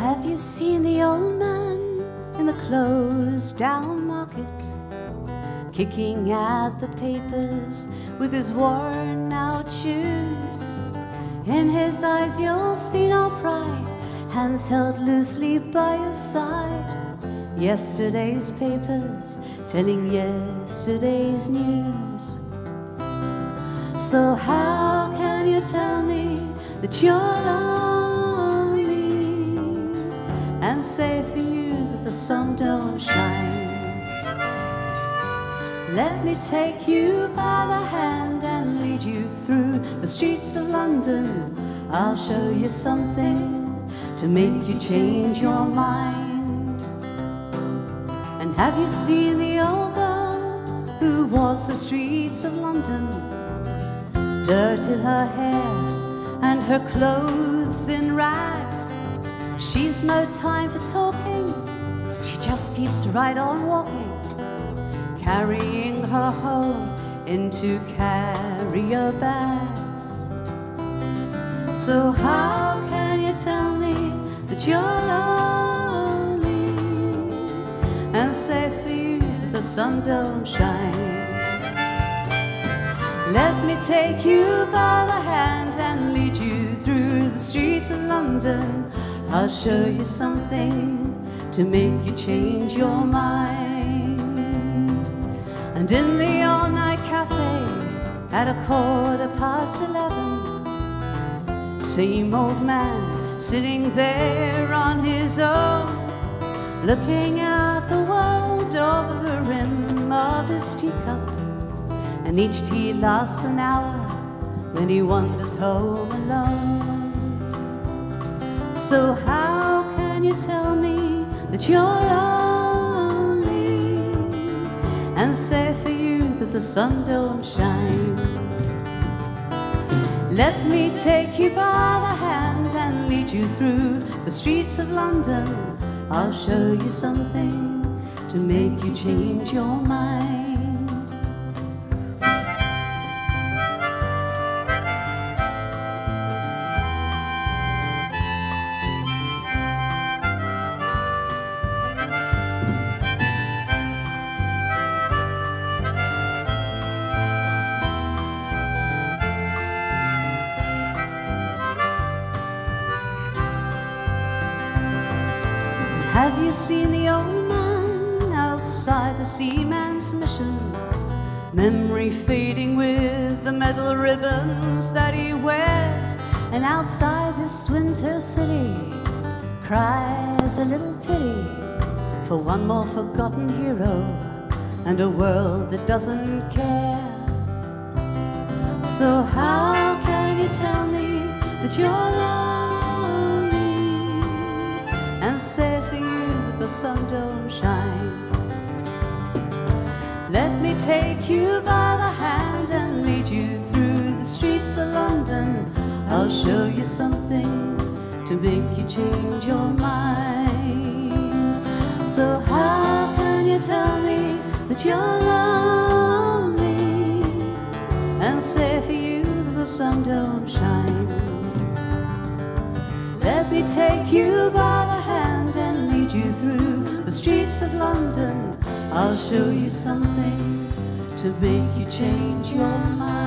Have you seen the old man in the closed down market? Kicking at the papers with his worn out shoes. In his eyes, you'll see no pride, hands held loosely by his side. Yesterday's papers telling yesterday's news. So, how can you tell me that you're lonely and say for you that the sun don't shine? Let me take you by the hand and lead you through the streets of London. I'll show you something to make you change your mind. And have you seen the old girl who walks the streets of London? Dirt in her hair and her clothes in rags. She's no time for talking, she just keeps right on walking, carrying her home into carrier bags. So, how can you tell me that you're lonely and say for you the sun don't shine? Let me take you by the hand and lead you through the streets of London. I'll show you something to make you change your mind. And in the all night cafe at a quarter past eleven, same old man sitting there on his own, looking at the world over the rim of his teacup. And each tea lasts an hour when he wanders home alone. So, how can you tell me that you're lonely and say for you that the sun don't shine? Let me take you by the hand and lead you through the streets of London. I'll show you something to make you change your mind. Have you seen the old man outside the seaman's mission? Memory fading with the metal ribbons that he wears. And outside this winter city cries a little pity for one more forgotten hero and a world that doesn't care. So, how can you tell me that you're lonely and say the sun don't shine? Let me take you by the hand and lead you through the streets of London. I'll show you something to make you change your mind. So, how can you tell me that you're lonely and say for you that the sun don't shine? Let me take you by the lead you through the streets of London. I'll show you something to make you change your mind.